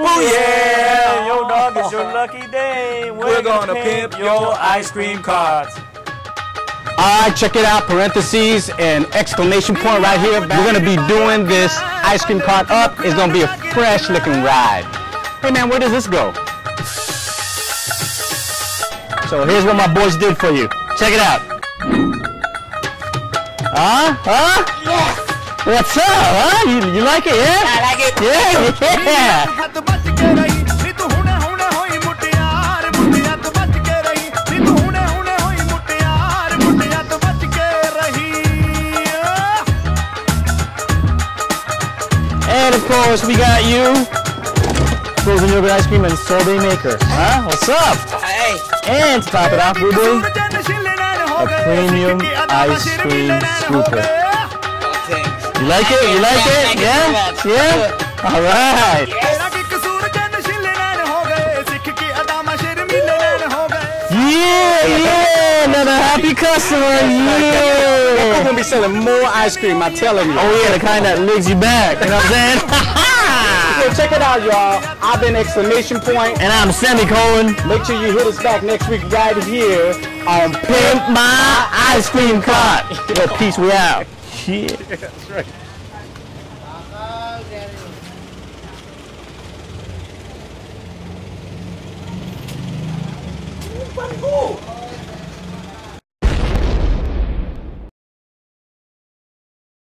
Ooh yeah, your dog is your lucky day. We're, gonna pimp your ice cream carts. All right, check it out. Parentheses and exclamation point right here. We're gonna be doing this ice cream cart up. It's gonna be a fresh looking ride. Hey man, where does this go? So here's what my boys did for you. Check it out. Huh? Huh? Yes. What's up, huh? You, you like it, yeah? I like it. Yeah, yeah. And of course, we got you, frozen yogurt ice cream and sorbet maker. Huh? What's up? Hey. And to top it off, we do a premium ice cream scooper. You like it? You like it? Yeah? Yeah? Alright. Yeah, yeah, another happy customer, yeah. I'm gonna be selling more ice cream, I'm telling you. Oh yeah, the kind that leads you back, you know what I'm saying? So check it out, y'all. I've been exclamation point. And I'm semicolon. Make sure you hit us back next week right here on Pimp My Ice Cream Cart. Yo, peace, we out. Yeah. That's right. Oh,